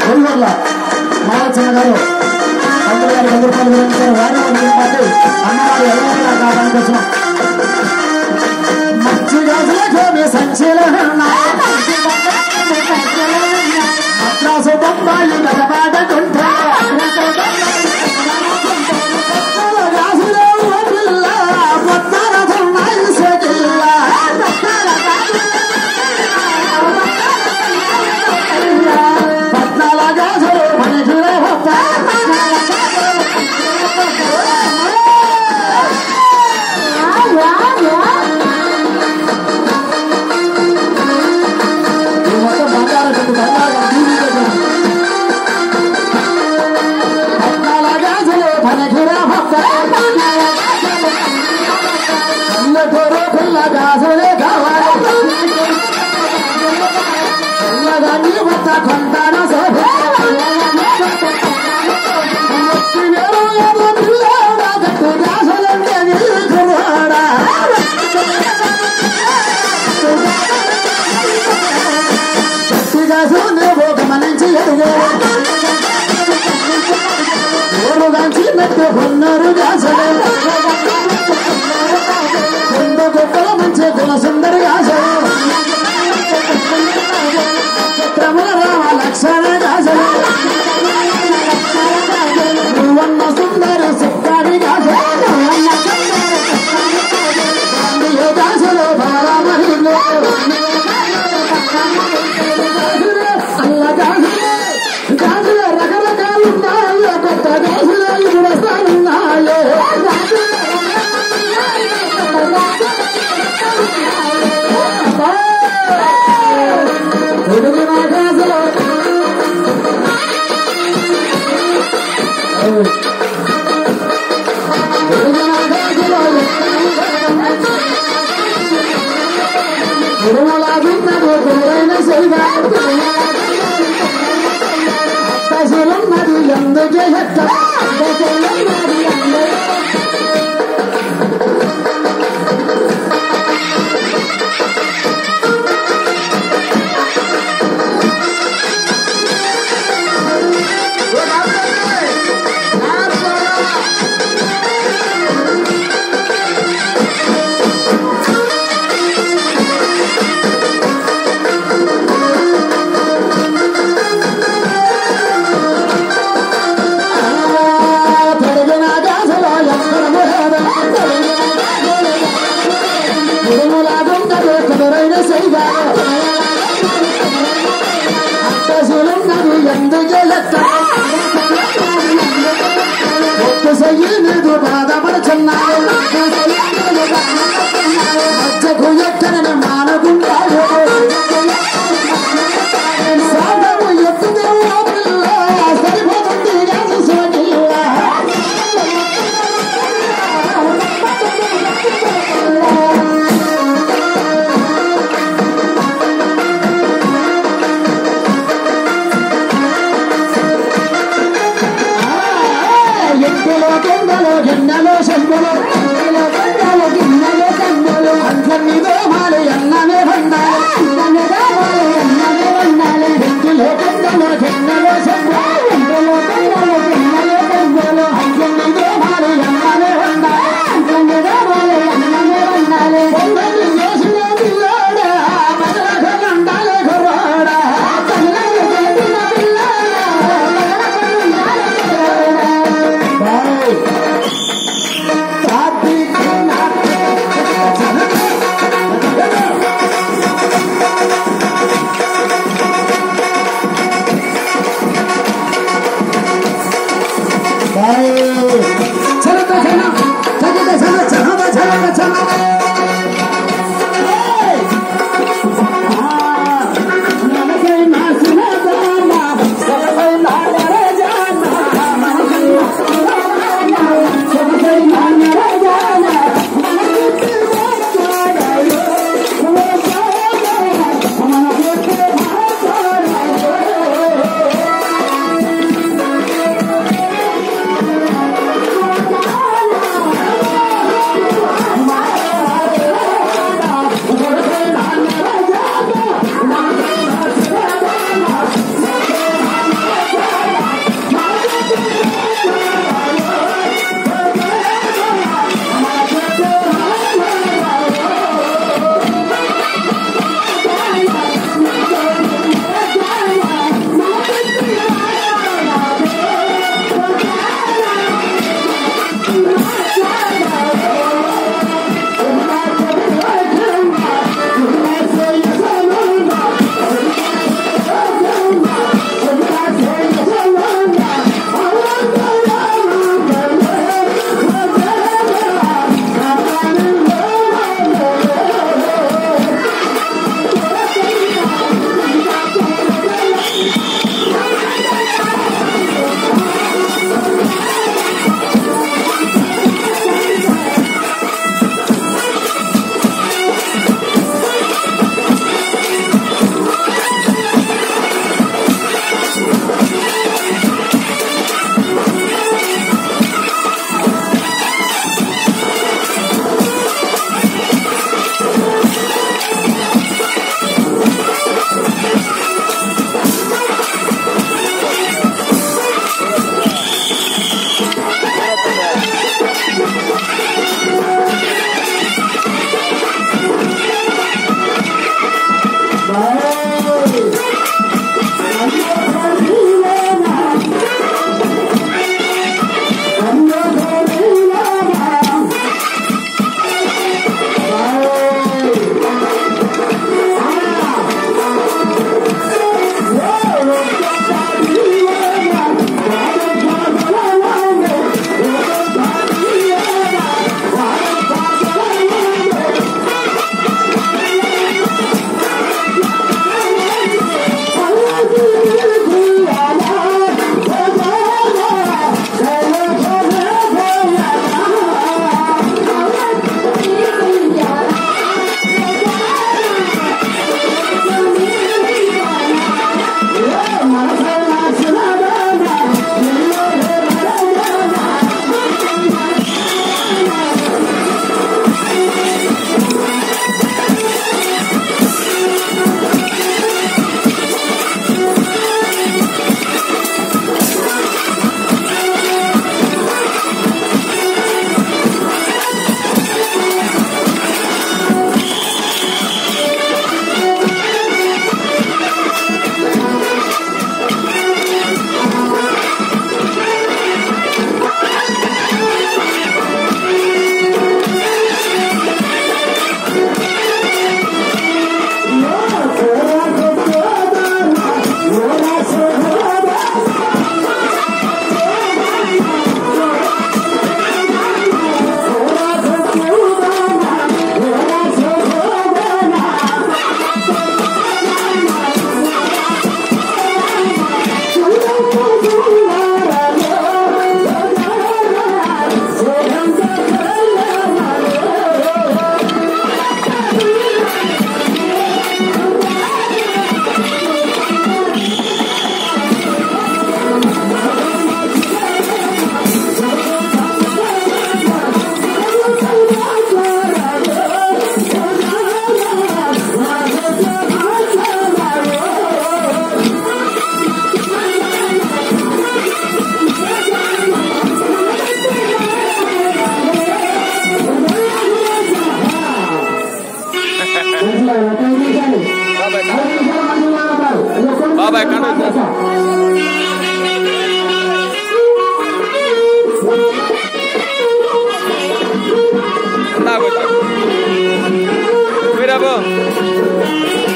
గోరువర్ల మాలచన్న గారు పంతులు గారు వెయ్యి రూపాయలు మంచి రోజులకు సంచలన. sonrasında Bakalım Meryem Nece hep Bakalım Meryem Diana. Amen. 来，干杯！